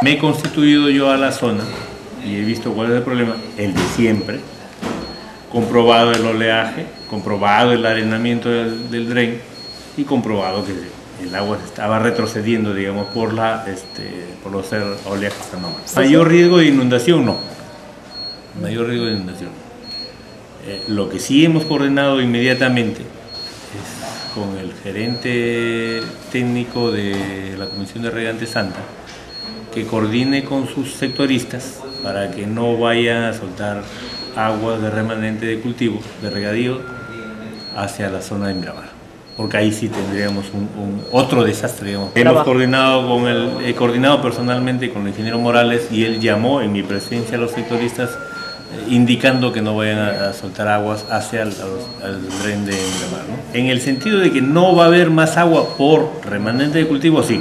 Me he constituido yo a la zona y he visto cuál es el problema, el de siempre, comprobado el oleaje, comprobado el arenamiento del, del dren y comprobado que el agua estaba retrocediendo, digamos, por, la, este, por los oleajes anómalos. Mayor riesgo de inundación, no. Mayor riesgo de inundación. Eh, lo que sí hemos coordinado inmediatamente es con el gerente técnico de la Comisión de Regante Santa, que coordine con sus sectoristas para que no vayan a soltar agua de remanente de cultivo, de regadío, hacia la zona de Miramar porque ahí sí tendríamos un, otro desastre. Hemos coordinado con el, he coordinado personalmente con el ingeniero Morales y él llamó en mi presencia a los sectoristas eh, indicando que no vayan a, soltar aguas hacia el, dren de Miramar. En el sentido de que no va a haber más agua por remanente de cultivo, sí.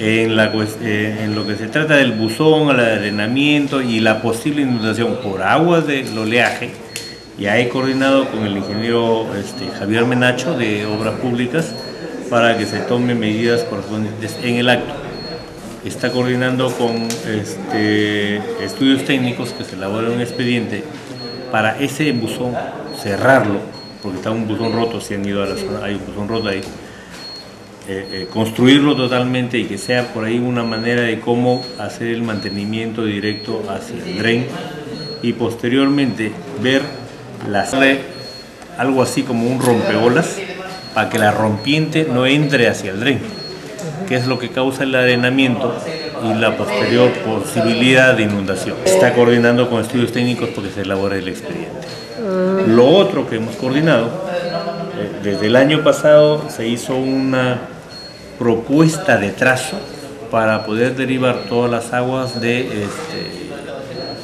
Eh, en lo que se trata del buzón, el arenamiento y la posible inundación por aguas del oleaje, ya he coordinado con el ingeniero este, Javier Menacho de Obras Públicas para que se tomen medidas correspondientes en el acto. Está coordinando con este, estudios técnicos que se elaboren un expediente para ese buzón cerrarlo, porque está un buzón roto, si han ido a la zona, hay un buzón roto ahí, eh, eh, construirlo totalmente y que sea por ahí una manera de cómo hacer el mantenimiento directo hacia el dren y posteriormente ver sale algo así como un rompeolas para que la rompiente no entre hacia el dren, que es lo que causa el arenamiento y la posterior posibilidad de inundación. Está coordinando con estudios técnicos porque se elabora el expediente. Lo otro que hemos coordinado, eh, desde el año pasado se hizo una propuesta de trazo para poder derivar todas las aguas de este,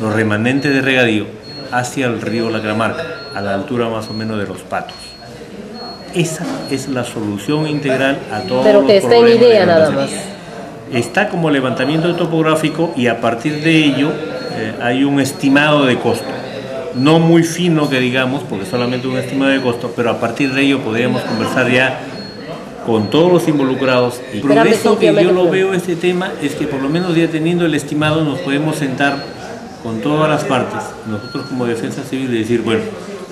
los remanentes de regadío hacia el río La Gramarca, a la altura más o menos de los patos. Esa es la solución integral a todos Pero que está en idea nada más. Está como levantamiento topográfico y a partir de ello eh, hay un estimado de costo. No muy fino que digamos, porque solamente un estimado de costo, pero a partir de ello podríamos conversar ya con todos los involucrados. El progreso que yo lo veo este tema es que por lo menos ya teniendo el estimado nos podemos sentar con todas las partes, nosotros como defensa civil, de decir, bueno,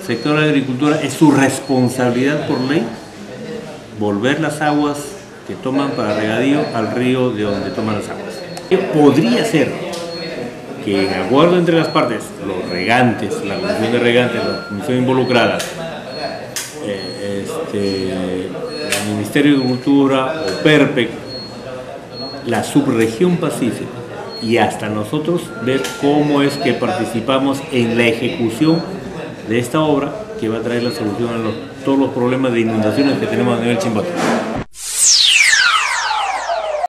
sector de agricultura es su responsabilidad por ley volver las aguas que toman para regadío al río de donde toman las aguas. Podría ser que en acuerdo entre las partes, los regantes, la comisión de regantes, la comisión involucrada, eh, este, Ministerio de Agricultura o PERPEC, la subregión Pacífico, y hasta nosotros ver cómo es que participamos en la ejecución de esta obra que va a traer la solución a todos los problemas de inundaciones que tenemos a nivel Chimbote.